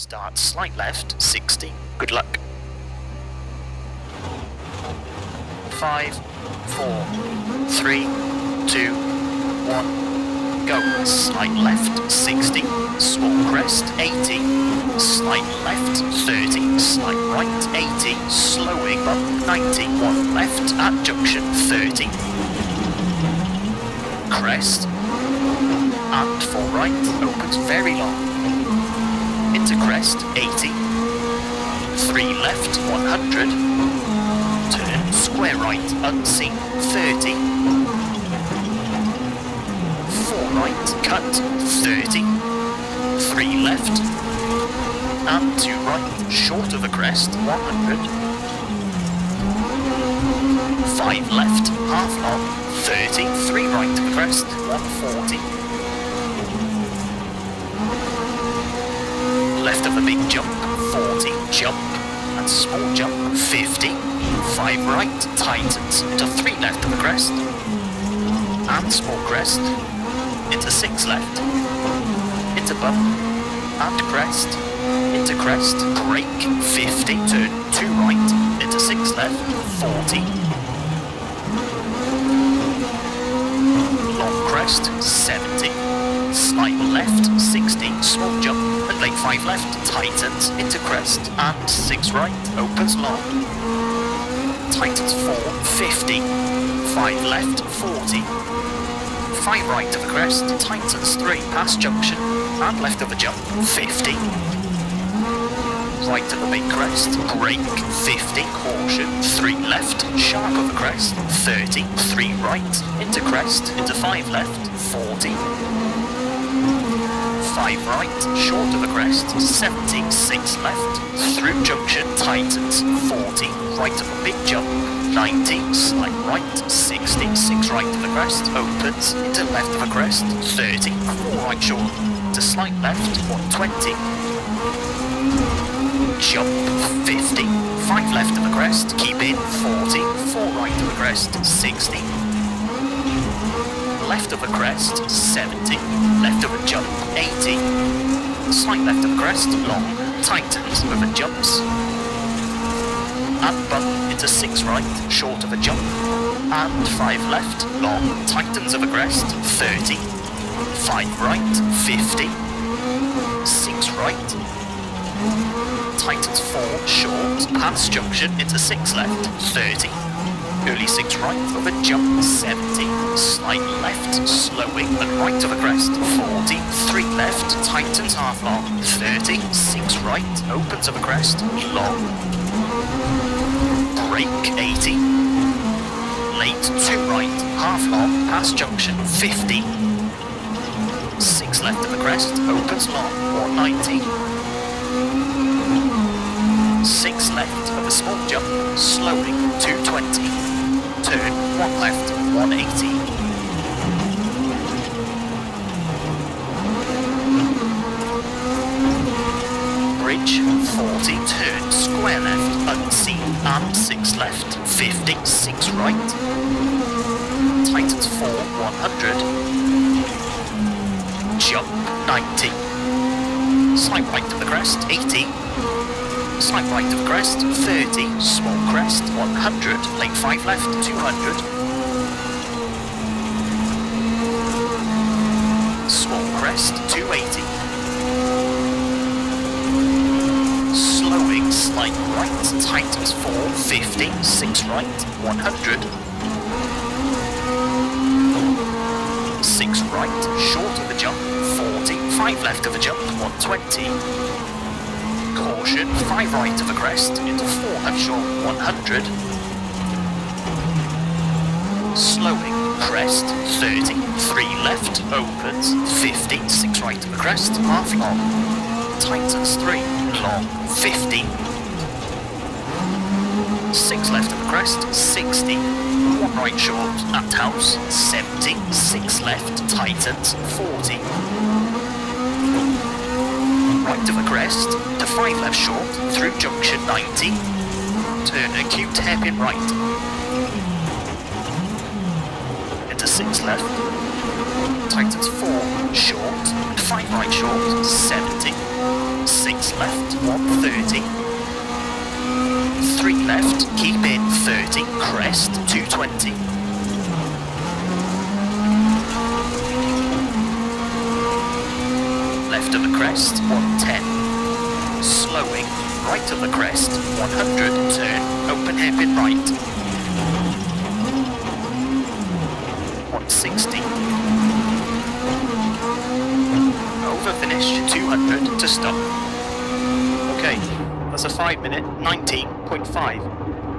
Start slight left, 60. Good luck. Five, four, three, two, one. Go. Slight left, 60. Small crest, 80. Slight left, 30. Slight right, 80. Slowing up, 90. One left at junction, 30. Crest. And four right, opens very long. Into crest, 80. 3 left, 100. Turn square right, unseen, 30. 4 right, cut, 30. 3 left. And 2 right, short of the crest, 100. 5 left, half long, 30. 3 right crest, 140. left of the big jump, 40, jump, and small jump, 50, 5 right, tightens, into 3 left of the crest, and small crest, into 6 left, into bump, and crest, into crest, brake, 50, turn 2 right, into 6 left, 40, long crest, 70, slight left, 60, small jump, 5 left, tightens, into crest, and 6 right, opens long. Tightens 4, 50, 5 left, 40, 5 right to the crest, tightens 3, past junction, and left of the jump, 50. Right to the big crest, brake, 50, caution, 3 left, sharp of the crest, 30, 3 right, into crest, into 5 left, 40, 5 right, short of the crest, 70, 6 left, through junction, tightens, 40, right of the big jump, 90, slight right, 60, 6 right of the crest, opens, into left of the crest, 30, 4 right short, to slight left, 120, jump, 50, 5 left of the crest, keep in, 40, 4 right of the crest, 60, left of a crest, 70, left of a jump, 80, slight left of a crest, long, tightens with the jumps, and bump into 6 right, short of a jump, and 5 left, long, tightens of a crest, 30, 5 right, 50, 6 right, tightens 4, short, past junction into 6 left, 30, early 6 right of a jump, 70, slight left, slowing and right of a crest, 40, 3 left, tightens half long, 30, 6 right, opens of a crest, long, brake, 80, late 2 right, half long, past junction, 50, 6 left of the crest, opens long, 190, 6 left of a small jump, slowing, 220, turn, 1 left, 180. Bridge, 40, turn, square left, unseen, and 6 left, 50, 6 right. Tightens 4, 100. Jump, 90. Slight right to the crest, 80. Slight right of crest, 30, small crest, 100, late 5 left, 200. Small crest, 280. Slowing, slight right, tightens 4, 50, 6 right, 100. 6 right, short of the jump, 40, 5 left of the jump, 120 caution, 5 right of the crest, into 4 left short, 100. Slowing, crest, 30, 3 left, opens, 50, 6 right of the crest, half long. Tightens 3, long, 50. 6 left of the crest, 60. 1 right short, at house, 70, 6 left, tightens, 40 right of the crest, to 5 left short, through junction 90, turn acute hairpin right, into 6 left, tightens 4, short, and 5 right short, 70. 6 left, 130. 3 left, keep in 30, crest, 220. Left of the crest, 110. Slowing, right of the crest, 100, turn, open hairpin right. 160. Over finish, 200 to stop. Okay, that's a 5 minute, 19.5.